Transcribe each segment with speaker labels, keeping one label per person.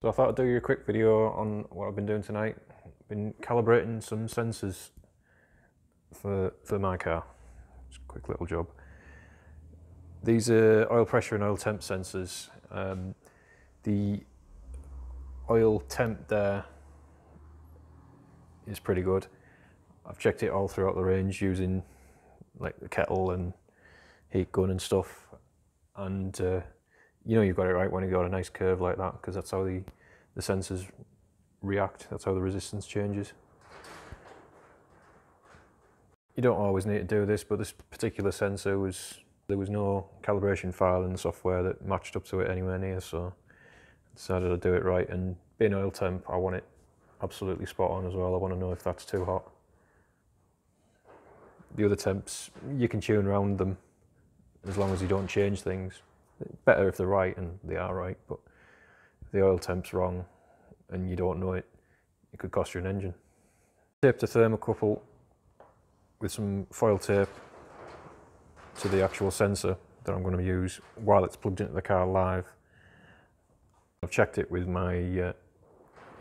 Speaker 1: So I thought I'd do you a quick video on what I've been doing tonight. Been calibrating some sensors for for my car. Just a quick little job. These are oil pressure and oil temp sensors. Um, the oil temp there is pretty good. I've checked it all throughout the range using like the kettle and heat gun and stuff and uh, you know you've got it right when you got a nice curve like that because that's how the, the sensors react, that's how the resistance changes. You don't always need to do this, but this particular sensor was, there was no calibration file in the software that matched up to it anywhere near, so I decided to do it right. And being oil temp, I want it absolutely spot on as well. I want to know if that's too hot. The other temps, you can tune around them as long as you don't change things. Better if they're right, and they are right, but if the oil temp's wrong and you don't know it, it could cost you an engine. Tape a thermocouple with some foil tape to the actual sensor that I'm going to use while it's plugged into the car live. I've checked it with my uh,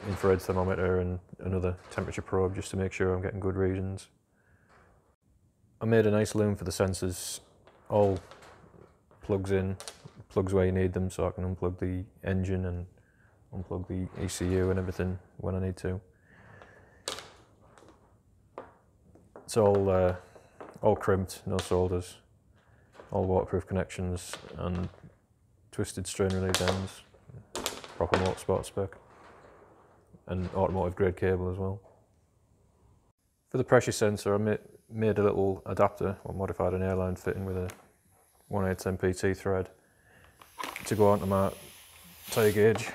Speaker 1: infrared thermometer and another temperature probe just to make sure I'm getting good readings. I made a nice loom for the sensors, all plugs in, plugs where you need them so I can unplug the engine and unplug the ECU and everything when I need to. It's all, uh, all crimped, no solders, all waterproof connections and twisted strain relief ends, proper motorsport spec and automotive grade cable as well. For the pressure sensor I made, made a little adapter or modified an airline fitting with a 1/8 PT thread to go onto my tyre gauge,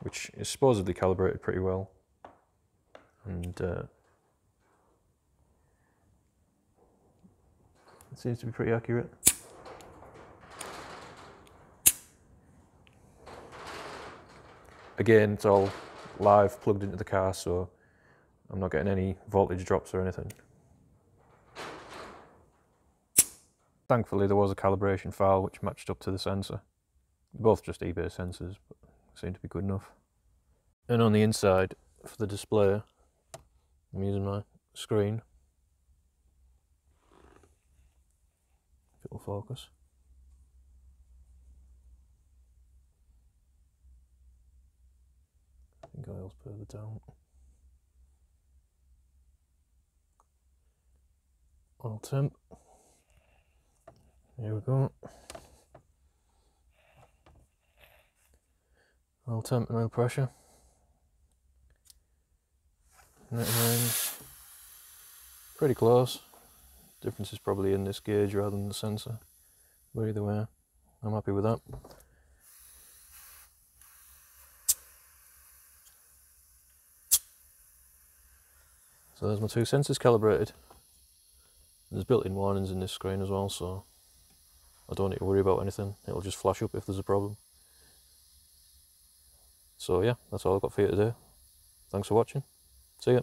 Speaker 1: which is supposedly calibrated pretty well. And uh, it seems to be pretty accurate. Again, it's all live plugged into the car, so I'm not getting any voltage drops or anything. Thankfully there was a calibration file which matched up to the sensor. Both just eBay sensors, but seem to be good enough. And on the inside, for the display, I'm using my screen. If it'll focus. I think oil's further down. Oil temp. Here we go. Oil temp oil pressure. Net range. Pretty close. Difference is probably in this gauge rather than the sensor. But either way, I'm happy with that. So there's my two sensors calibrated. There's built-in warnings in this screen as well, so I don't need to worry about anything. It'll just flash up if there's a problem. So yeah, that's all I've got for you today. Thanks for watching. See ya.